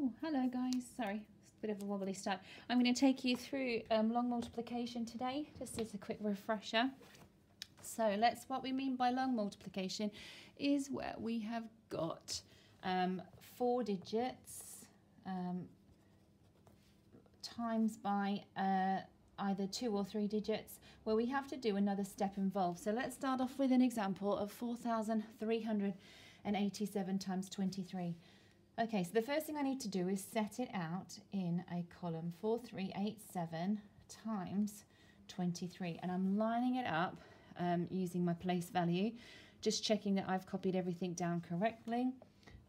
Oh, hello guys. Sorry, it's a bit of a wobbly start. I'm going to take you through um, long multiplication today, just as a quick refresher. So let's, what we mean by long multiplication is where we have got um, four digits um, times by uh, either two or three digits where we have to do another step involved. So let's start off with an example of 4,387 times 23. Okay, so the first thing I need to do is set it out in a column 4387 times 23 and I'm lining it up um, using my place value just checking that I've copied everything down correctly.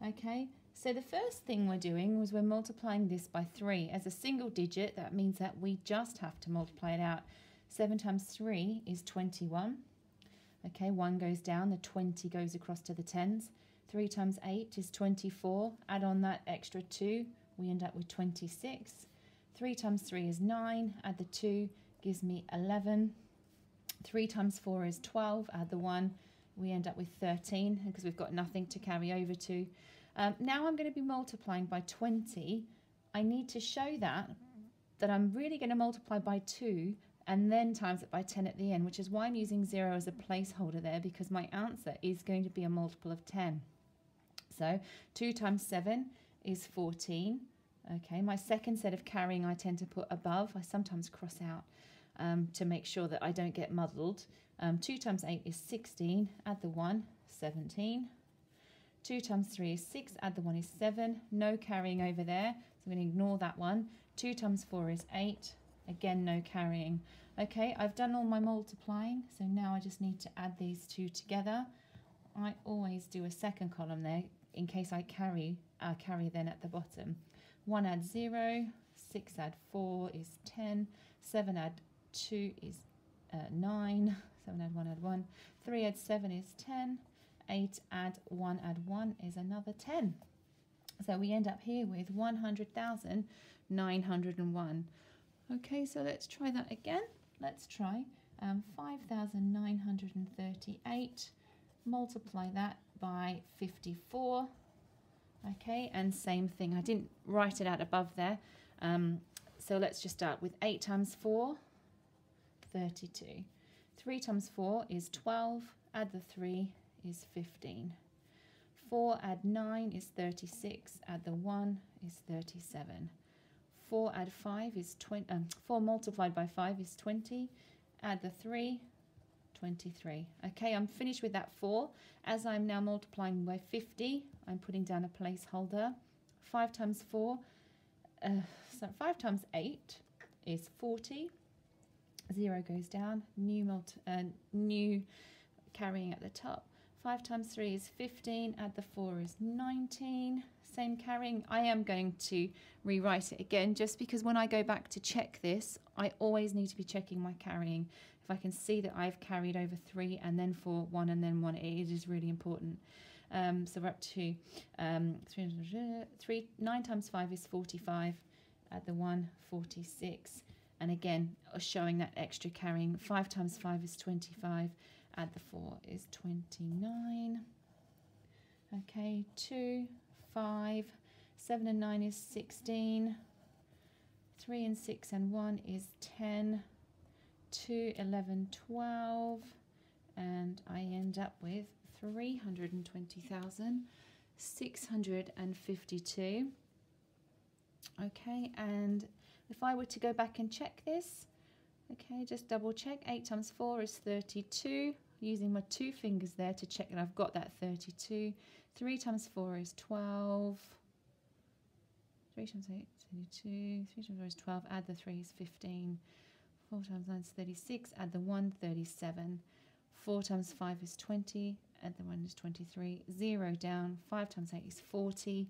Okay so the first thing we're doing was we're multiplying this by 3 as a single digit that means that we just have to multiply it out. 7 times 3 is 21 okay 1 goes down the 20 goes across to the tens 3 times 8 is 24. Add on that extra 2, we end up with 26. 3 times 3 is 9. Add the 2, gives me 11. 3 times 4 is 12. Add the 1, we end up with 13 because we've got nothing to carry over to. Um, now I'm going to be multiplying by 20. I need to show that, that I'm really going to multiply by 2 and then times it by 10 at the end, which is why I'm using 0 as a placeholder there because my answer is going to be a multiple of 10. So 2 times 7 is 14. Okay, my second set of carrying I tend to put above. I sometimes cross out um, to make sure that I don't get muddled. Um, 2 times 8 is 16. Add the 1, 17. 2 times 3 is 6. Add the 1 is 7. No carrying over there. So I'm going to ignore that one. 2 times 4 is 8. Again, no carrying. Okay, I've done all my multiplying. So now I just need to add these two together. I always do a second column there in case I carry, I'll carry then at the bottom. 1 add 0, 6 add 4 is 10, 7 add 2 is uh, 9, 7 add 1 add 1, 3 add 7 is 10, 8 add 1 add 1 is another 10. So we end up here with 100,901. Okay, so let's try that again. Let's try um, 5,938. Multiply that by 54. Okay, and same thing. I didn't write it out above there. Um, so let's just start with 8 times 4, 32. 3 times 4 is 12. Add the 3 is 15. 4 add 9 is 36. Add the 1 is 37. 4 add 5 is 20. Um, 4 multiplied by 5 is 20. Add the 3 23. Okay, I'm finished with that 4. As I'm now multiplying by 50, I'm putting down a placeholder. 5 times 4, uh, so 5 times 8 is 40. 0 goes down, new, multi, uh, new carrying at the top. 5 times 3 is 15, add the 4 is 19. Same carrying. I am going to rewrite it again just because when I go back to check this, I always need to be checking my carrying if I can see that I've carried over three and then four, one and then one, it is really important. Um, so we're up to um, Nine times five is 45, at the one, 46. And again, showing that extra carrying, five times five is 25, add the four is 29. Okay, two, five, seven and nine is 16, three and six and one is 10, 2, 11, 12, and I end up with 320,652. Okay, and if I were to go back and check this, okay, just double check, 8 times 4 is 32, using my two fingers there to check that I've got that 32. 3 times 4 is 12. 3 times 8 is 32. 3 times 4 is 12. Add the 3 is 15. 4 times 9 is 36, add the 1, 37. 4 times 5 is 20, add the 1 is 23. 0 down, 5 times 8 is 40.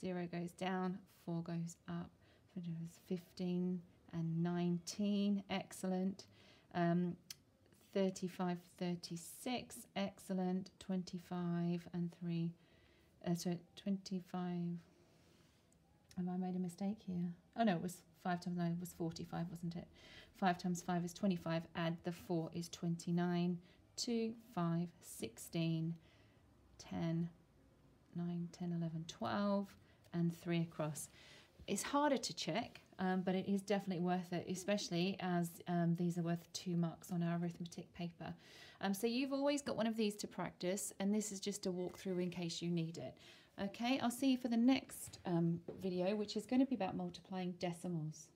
0 goes down, 4 goes up. 4 is 15 and 19, excellent. Um, 35, 36, excellent. 25 and 3, uh, so 25. Have I made a mistake here? Oh no, it was 5 times 9 was 45, wasn't it? 5 times 5 is 25, add the 4 is 29, 2, 5, 16, 10, 9, 10, 11, 12, and 3 across. It's harder to check, um, but it is definitely worth it, especially as um, these are worth two marks on our arithmetic paper. Um, so you've always got one of these to practice, and this is just a walkthrough in case you need it. Okay, I'll see you for the next um, video, which is going to be about multiplying decimals.